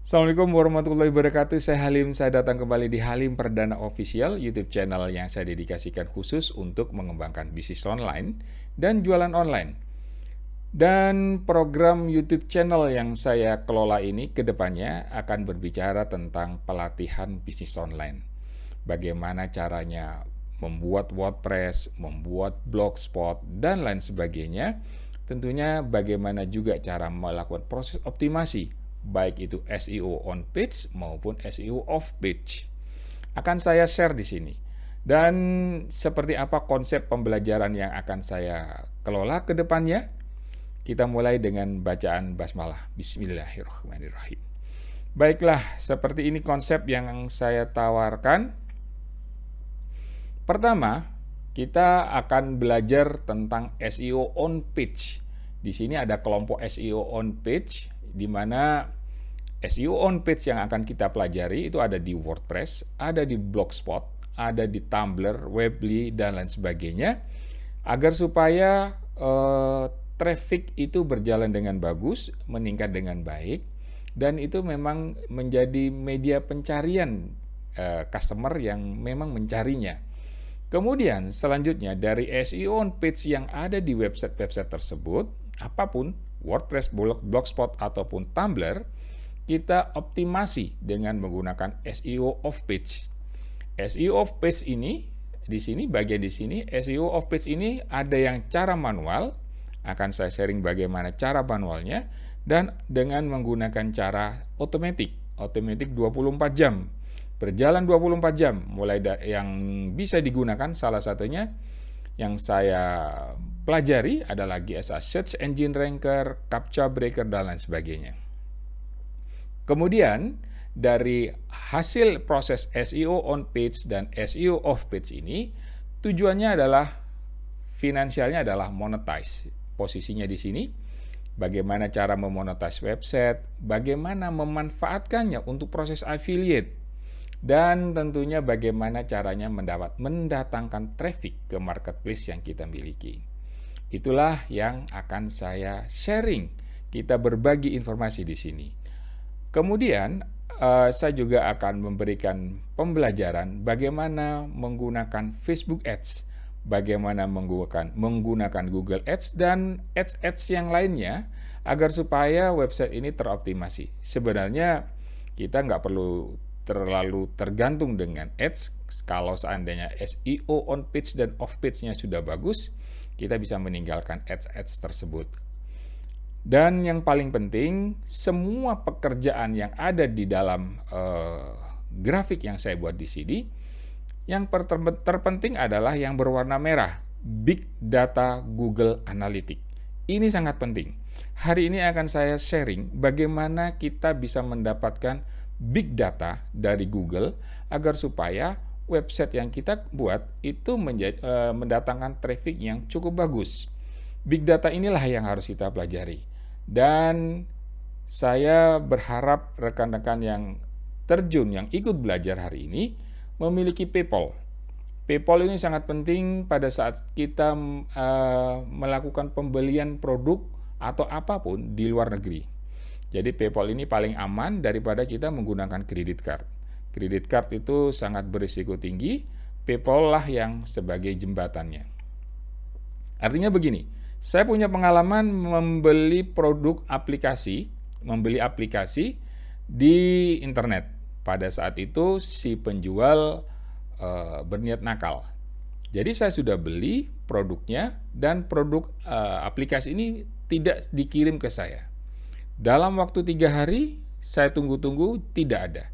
Assalamualaikum warahmatullahi wabarakatuh. Saya Halim. Saya datang kembali di Halim Perdana Official, YouTube channel yang saya dedikasikan khusus untuk mengembangkan bisnis online dan jualan online. Dan program YouTube channel yang saya kelola ini ke depannya akan berbicara tentang pelatihan bisnis online. Bagaimana caranya membuat WordPress, membuat blogspot, dan lain sebagainya. Tentunya bagaimana juga cara melakukan proses optimasi baik itu SEO on page maupun SEO off page. Akan saya share di sini. Dan seperti apa konsep pembelajaran yang akan saya kelola ke depannya? Kita mulai dengan bacaan basmalah. Bismillahirrahmanirrahim. Baiklah, seperti ini konsep yang saya tawarkan. Pertama, kita akan belajar tentang SEO on page. Di sini ada kelompok SEO on page di mana SEO on page yang akan kita pelajari itu ada di WordPress, ada di Blogspot, ada di Tumblr, Weebly, dan lain sebagainya, agar supaya uh, traffic itu berjalan dengan bagus, meningkat dengan baik, dan itu memang menjadi media pencarian uh, customer yang memang mencarinya. Kemudian selanjutnya dari SEO on page yang ada di website-website tersebut, apa pun WordPress, Blogspot ataupun Tumblr, kita optimasi dengan menggunakan SEO off page. SEO off page ini di sini bagian di sini SEO off page ini ada yang cara manual akan saya sharing bagaimana cara manualnya dan dengan menggunakan cara otomatis otomatis 24 jam berjalan 24 jam mulai yang bisa digunakan salah satunya yang saya pelajari ada lagi as search engine ranker, captcha breaker dan lain sebagainya. Kemudian dari hasil proses SEO on page dan SEO off page ini tujuannya adalah finansialnya adalah monetize. Posisinya di sini bagaimana cara memonetize website, bagaimana memanfaatkannya untuk proses affiliate dan tentunya bagaimana caranya mendapat mendatangkan traffic ke marketplace yang kita miliki. Itulah yang akan saya sharing. Kita berbagi informasi di sini. Kemudian uh, saya juga akan memberikan pembelajaran bagaimana menggunakan Facebook Ads, bagaimana menggunakan menggunakan Google Ads dan ads-ads yang lainnya agar supaya website ini teroptimasi. Sebenarnya kita nggak perlu terlalu tergantung dengan ads. Kalau seandainya SEO on page dan off page-nya sudah bagus, kita bisa meninggalkan ads-ads tersebut. Dan yang paling penting, semua pekerjaan yang ada di dalam uh, grafik yang saya buat di sini, yang terpenting adalah yang berwarna merah, Big Data Google Analytics. Ini sangat penting. Hari ini akan saya sharing bagaimana kita bisa mendapatkan big data dari Google agar supaya website yang kita buat itu menjadi, e, mendatangkan traffic yang cukup bagus. Big data inilah yang harus kita pelajari. Dan saya berharap rekan-rekan yang terjun yang ikut belajar hari ini memiliki PayPal. PayPal ini sangat penting pada saat kita e, melakukan pembelian produk atau apa pun di luar negeri. Jadi PayPal ini paling aman daripada kita menggunakan kredit card. Kredit card itu sangat berisiko tinggi, PayPal lah yang sebagai jembatannya. Artinya begini, saya punya pengalaman membeli produk aplikasi, membeli aplikasi di internet. Pada saat itu si penjual e, berniat nakal. Jadi saya sudah beli produknya dan produk e, aplikasi ini tidak dikirim ke saya dalam waktu tiga hari, saya tunggu-tunggu tidak ada.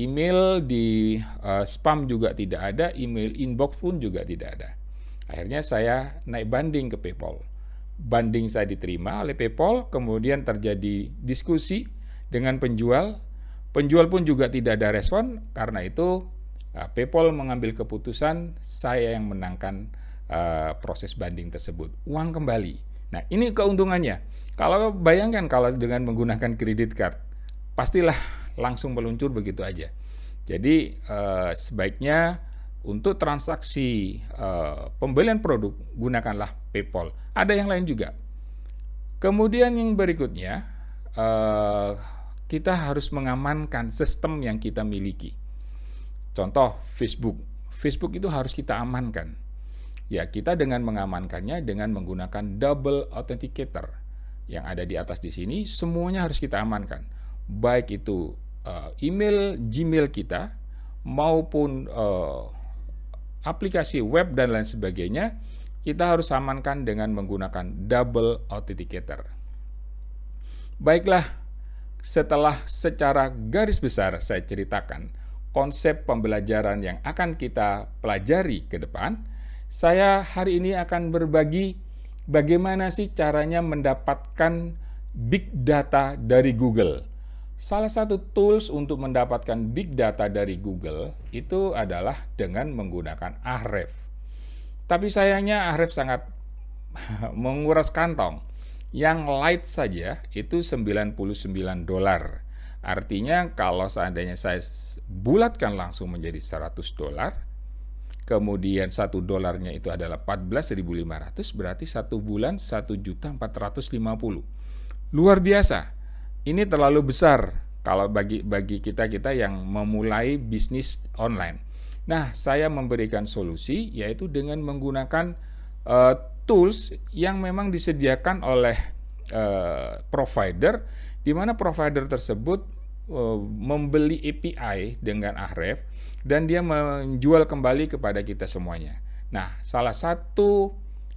Email di uh, spam juga tidak ada, email inbox pun juga tidak ada. Akhirnya saya naik banding ke PayPal. Banding saya diterima oleh PayPal, kemudian terjadi diskusi dengan penjual. Penjual pun juga tidak ada respon, karena itu uh, PayPal mengambil keputusan saya yang menangkan uh, proses banding tersebut. Uang kembali. Nah, ini keuntungannya kalau bayangkan kalau dengan menggunakan kredit card, pastilah langsung meluncur begitu aja. Jadi eh, sebaiknya untuk transaksi eh, pembelian produk gunakanlah PayPal. Ada yang lain juga. Kemudian yang berikutnya eh, kita harus mengamankan sistem yang kita miliki. Contoh Facebook. Facebook itu harus kita amankan. Ya, kita dengan mengamankannya dengan menggunakan double authenticator yang ada di atas di sini, semuanya harus kita amankan. Baik itu uh, email Gmail kita maupun uh, aplikasi web dan lain sebagainya, kita harus amankan dengan menggunakan double authenticator. Baiklah, setelah secara garis besar saya ceritakan konsep pembelajaran yang akan kita pelajari ke depan, saya hari ini akan berbagi bagaimana sih caranya mendapatkan big data dari Google. Salah satu tools untuk mendapatkan big data dari Google itu adalah dengan menggunakan Ahref. Tapi sayangnya Ahref sangat menguras kantong. Yang light saja itu 99 dolar. Artinya kalau seandainya saya bulatkan langsung menjadi 100 dolar, kemudian satu dolarnya itu adalah 14.500, berarti satu bulan 1.450. Luar biasa ini terlalu besar kalau bagi bagi kita kita yang memulai bisnis online. Nah, saya memberikan solusi yaitu dengan menggunakan uh, tools yang memang disediakan oleh uh, provider di mana provider tersebut uh, membeli API dengan Ahref dan dia menjual kembali kepada kita semuanya. Nah, salah satu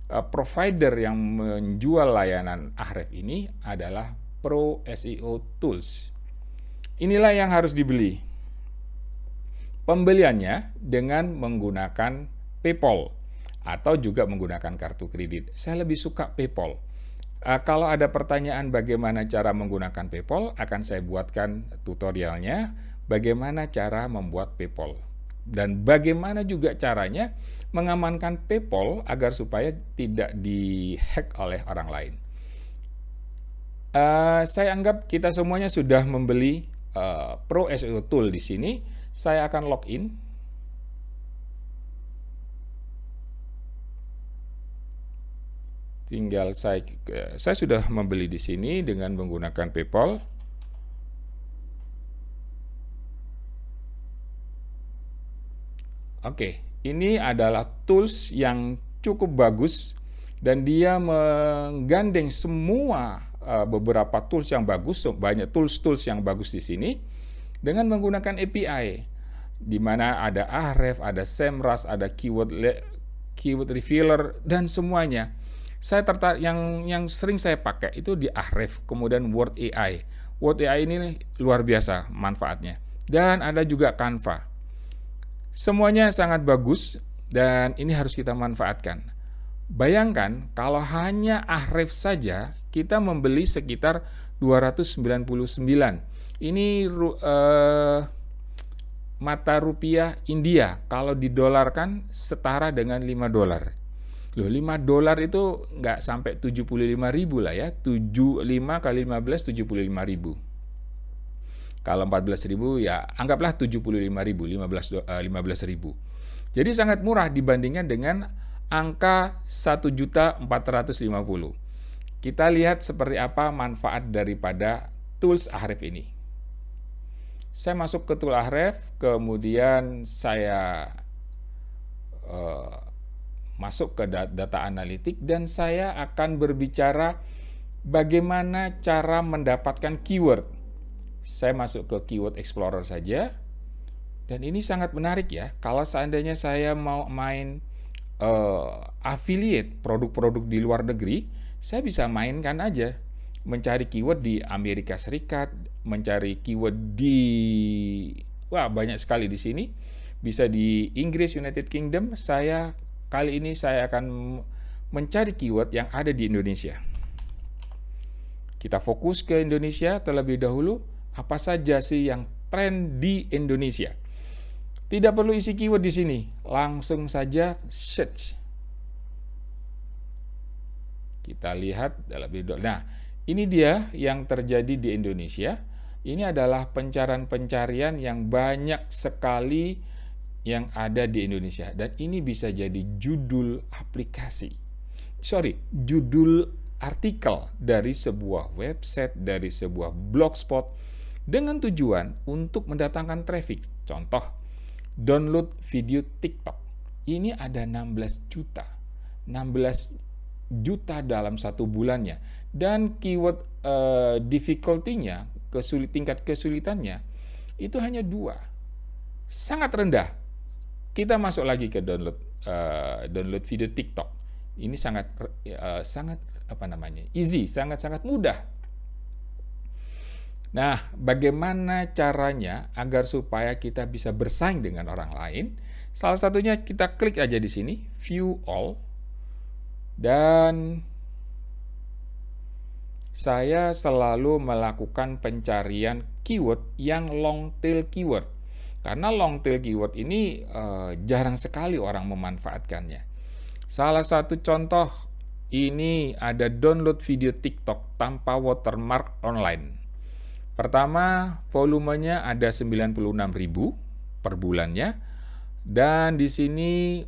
uh, provider yang menjual layanan Ahref ini adalah Pro SEO Tools. Inilah yang harus dibeli. Pembeliannya dengan menggunakan PayPal atau juga menggunakan kartu kredit. Saya lebih suka PayPal. Uh, kalau ada pertanyaan bagaimana cara menggunakan PayPal, akan saya buatkan tutorialnya bagaimana cara membuat PayPal dan bagaimana juga caranya mengamankan PayPal agar supaya tidak dihack oleh orang lain. Uh, saya anggap kita semuanya sudah membeli uh, Pro SEO Tool di sini. Saya akan login. Tinggal saya, saya sudah membeli di sini dengan menggunakan PayPal. Oke, ini adalah tools yang cukup bagus dan dia menggandeng semua Eh, beberapa tools yang bagus, banyak tools-tools yang bagus di sini dengan menggunakan API di mana ada Ahref, ada SEMrush, ada keyword keyword revealer dan semuanya. Saya tertarik yang yang sering saya pakai itu di Ahref, kemudian Word AI. Word AI ini luar biasa manfaatnya. Dan ada juga Canva. Semuanya sangat bagus dan ini harus kita manfaatkan. Bayangkan kalau hanya Ahref saja kita membeli sekitar 299. Ini uh, mata rupiah India kalau didolarkan setara dengan 5 dolar. Loh 5 dolar itu nggak sampai 75 ribu lah ya. 75 kali 15 75 ribu. Kalau 14 ribu ya anggaplah 75 ribu, 15, uh, 15 ribu. Jadi sangat murah dibandingkan dengan angka 1.450. Kita lihat seperti apa manfaat daripada tools Ahref ini. Saya masuk ke tool Ahref, kemudian saya uh, masuk ke data analitik dan saya akan berbicara bagaimana cara mendapatkan keyword. Saya masuk ke keyword explorer saja. Dan ini sangat menarik ya. Kalau seandainya saya mau main uh, affiliate produk-produk di luar negeri, saya bisa mainkan aja mencari keyword di Amerika Serikat, mencari keyword di wah banyak sekali di sini. Bisa di Inggris, United Kingdom. Saya kali ini saya akan mencari keyword yang ada di Indonesia. Kita fokus ke Indonesia terlebih dahulu. Apa saja sih yang tren di Indonesia? Tidak perlu isi keyword di sini, langsung saja search kita lihat dalam video. Nah, ini dia yang terjadi di Indonesia. Ini adalah pencarian-pencarian yang banyak sekali yang ada di Indonesia. Dan ini bisa jadi judul aplikasi. Sorry, judul artikel dari sebuah website, dari sebuah blogspot. dengan tujuan untuk mendatangkan traffic. Contoh, download video TikTok. Ini ada 16 juta. 16 juta dalam satu bulannya. Dan keyword uh, difficulty-nya, kesulit, tingkat kesulitannya, itu hanya dua. Sangat rendah. Kita masuk lagi ke download uh, download video TikTok. Ini sangat uh, sangat apa namanya? easy, sangat-sangat mudah. Nah, bagaimana caranya agar supaya kita bisa bersaing dengan orang lain? Salah satunya kita klik aja di sini, view all. Dan saya selalu melakukan pencarian keyword yang long tail keyword. Karena long tail keyword ini uh, jarang sekali orang memanfaatkannya. Salah satu contoh ini ada download video TikTok tanpa watermark online. Pertama, volumenya ada 96.000 per bulannya dan di sini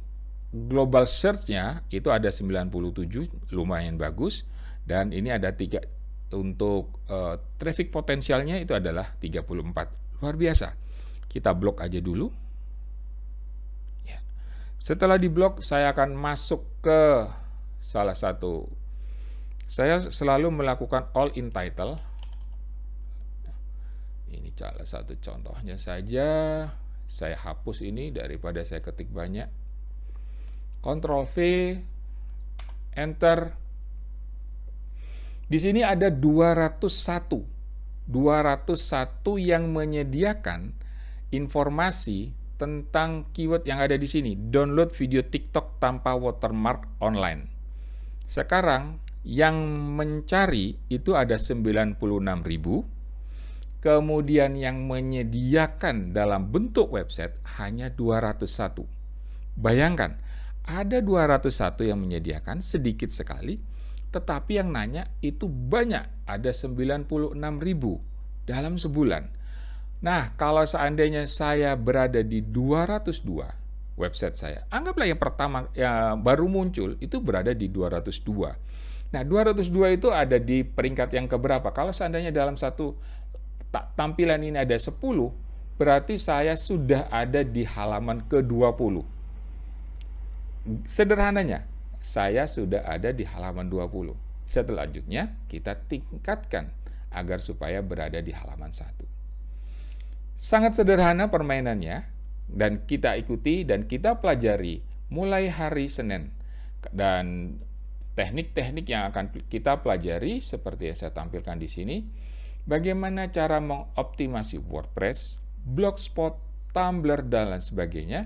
global search-nya itu ada 97, lumayan bagus dan ini ada tiga untuk uh, traffic potensialnya itu adalah 34. Luar biasa. Kita blok aja dulu. Ya. Setelah diblok, saya akan masuk ke salah satu. Saya selalu melakukan all in title. Ini salah satu contohnya saja. Saya hapus ini daripada saya ketik banyak. Ctrl V, Enter, di sini ada 201. 201 yang menyediakan informasi tentang keyword yang ada di sini. Download video TikTok tanpa watermark online. Sekarang yang mencari itu ada 96.000. Kemudian yang menyediakan dalam bentuk website hanya 201. Bayangkan, ada 201 yang menyediakan sedikit sekali, tetapi yang nanya itu banyak, ada 96 ribu dalam sebulan. Nah, kalau seandainya saya berada di 202 website saya, anggaplah yang pertama yang baru muncul itu berada di 202. Nah, 202 itu ada di peringkat yang keberapa? Kalau seandainya dalam satu tampilan ini ada 10, berarti saya sudah ada di halaman ke-20. Sederhananya, saya sudah ada di halaman 20. Selanjutnya, kita tingkatkan agar supaya berada di halaman 1. Sangat sederhana permainannya, dan kita ikuti dan kita pelajari mulai hari Senin. Dan teknik-teknik yang akan kita pelajari seperti yang saya tampilkan di sini, bagaimana cara mengoptimasi WordPress, Blogspot, Tumblr, dan lain sebagainya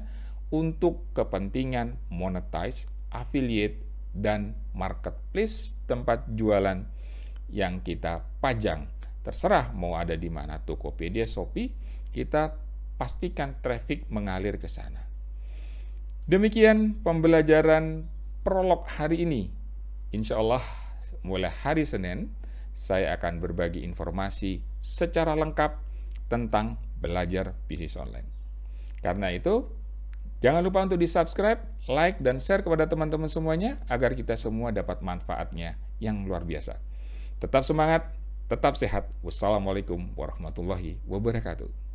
untuk kepentingan monetize affiliate, dan marketplace tempat jualan yang kita pajang. Terserah mau ada di mana Tokopedia, Shopee, kita pastikan traffic mengalir ke sana. Demikian pembelajaran prolog hari ini. Insya Allah mulai hari Senin saya akan berbagi informasi secara lengkap tentang belajar bisnis online. Karena itu, Jangan lupa untuk di-subscribe, like, dan share kepada teman-teman semuanya agar kita semua dapat manfaatnya yang luar biasa. Tetap semangat, tetap sehat. Wassalamualaikum warahmatullahi wabarakatuh.